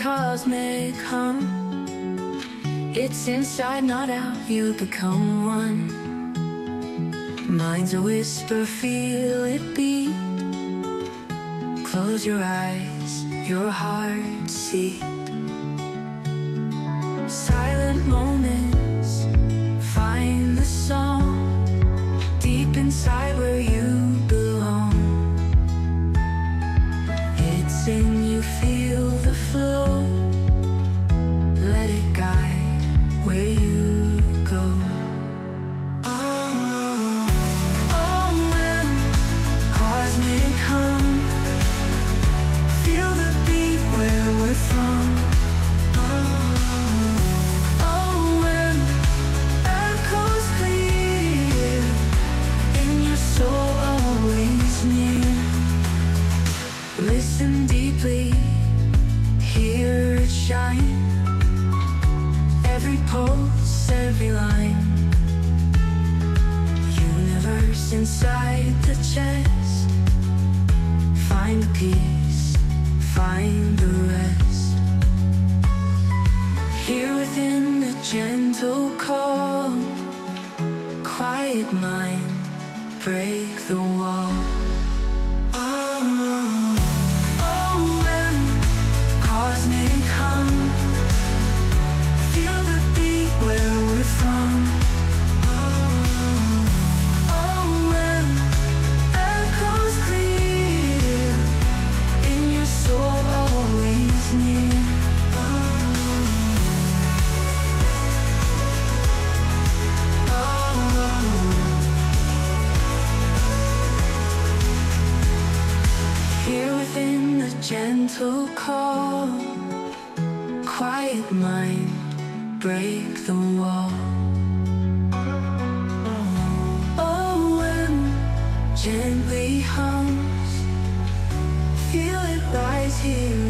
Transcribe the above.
cosmic hum It's inside, not out, you become one. Mind's a whisper, feel it beat. Close your eyes, your heart, see Silent moment. so calm, Quiet mind, break the wall. Oh, when gently hums Feel it rise here.